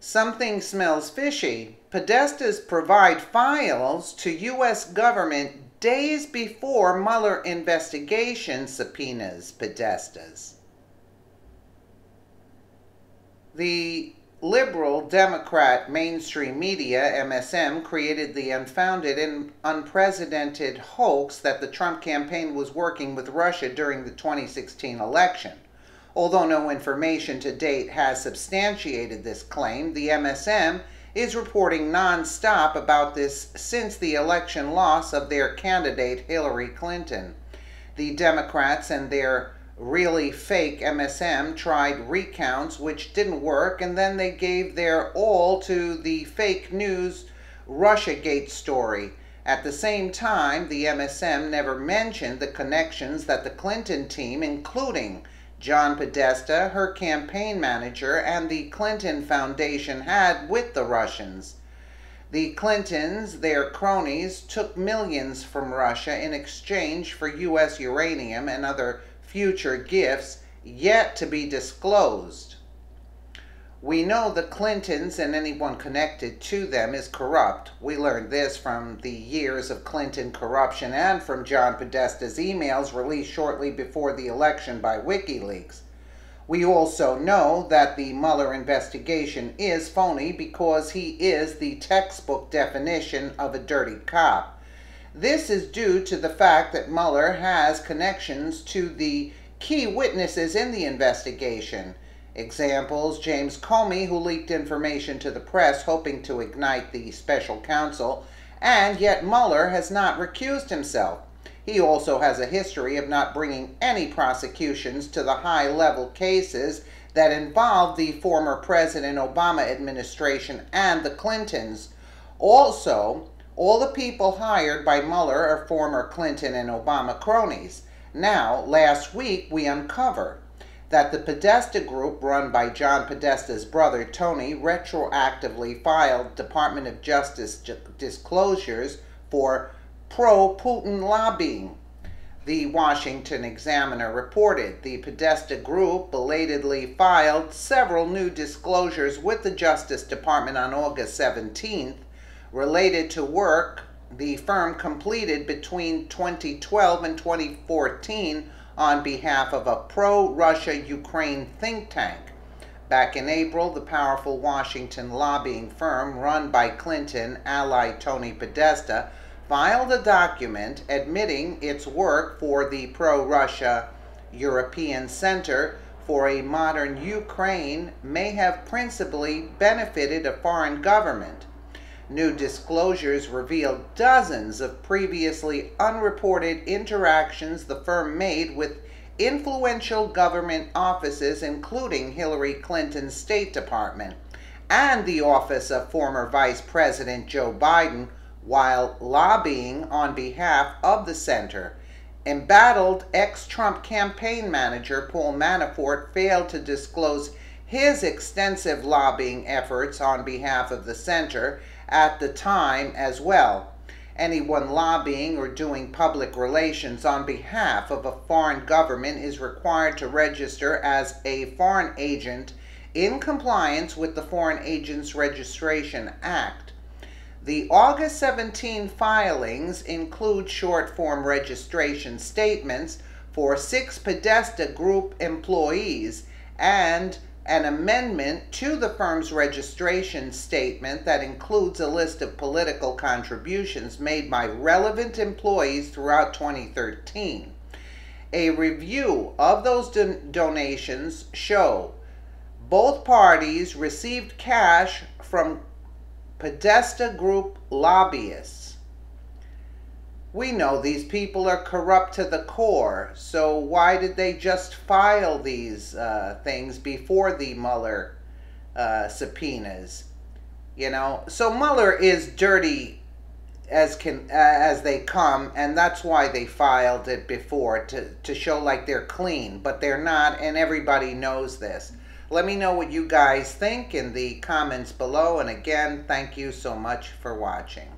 Something smells fishy. Podestas provide files to U.S. government days before Mueller investigation subpoenas Podestas. The liberal Democrat mainstream media, MSM, created the unfounded and unprecedented hoax that the Trump campaign was working with Russia during the 2016 election. Although no information to date has substantiated this claim, the MSM is reporting nonstop about this since the election loss of their candidate Hillary Clinton. The Democrats and their really fake MSM tried recounts which didn't work, and then they gave their all to the fake news Russiagate story. At the same time, the MSM never mentioned the connections that the Clinton team, including John Podesta, her campaign manager, and the Clinton Foundation had with the Russians. The Clintons, their cronies, took millions from Russia in exchange for U.S. uranium and other future gifts yet to be disclosed. We know the Clintons and anyone connected to them is corrupt. We learned this from the years of Clinton corruption and from John Podesta's emails released shortly before the election by WikiLeaks. We also know that the Mueller investigation is phony because he is the textbook definition of a dirty cop. This is due to the fact that Mueller has connections to the key witnesses in the investigation Examples James Comey, who leaked information to the press hoping to ignite the special counsel, and yet Mueller has not recused himself. He also has a history of not bringing any prosecutions to the high level cases that involve the former President Obama administration and the Clintons. Also, all the people hired by Mueller are former Clinton and Obama cronies. Now, last week we uncover that the Podesta Group, run by John Podesta's brother Tony, retroactively filed Department of Justice disclosures for pro Putin lobbying. The Washington Examiner reported the Podesta Group belatedly filed several new disclosures with the Justice Department on August 17th related to work the firm completed between 2012 and 2014 on behalf of a pro Russia Ukraine think tank. Back in April, the powerful Washington lobbying firm run by Clinton ally Tony Podesta filed a document admitting its work for the pro Russia European Center for a Modern Ukraine may have principally benefited a foreign government New disclosures revealed dozens of previously unreported interactions the firm made with influential government offices, including Hillary Clinton's State Department and the office of former Vice President Joe Biden, while lobbying on behalf of the center. Embattled ex Trump campaign manager Paul Manafort failed to disclose his extensive lobbying efforts on behalf of the center at the time as well. Anyone lobbying or doing public relations on behalf of a foreign government is required to register as a foreign agent in compliance with the Foreign Agents Registration Act. The August 17 filings include short form registration statements for six Podesta Group employees and an amendment to the firm's registration statement that includes a list of political contributions made by relevant employees throughout 2013. A review of those don donations show both parties received cash from Podesta Group lobbyists we know these people are corrupt to the core. So why did they just file these uh, things before the Mueller uh, subpoenas? You know, so Mueller is dirty as can uh, as they come, and that's why they filed it before to to show like they're clean, but they're not, and everybody knows this. Let me know what you guys think in the comments below, and again, thank you so much for watching.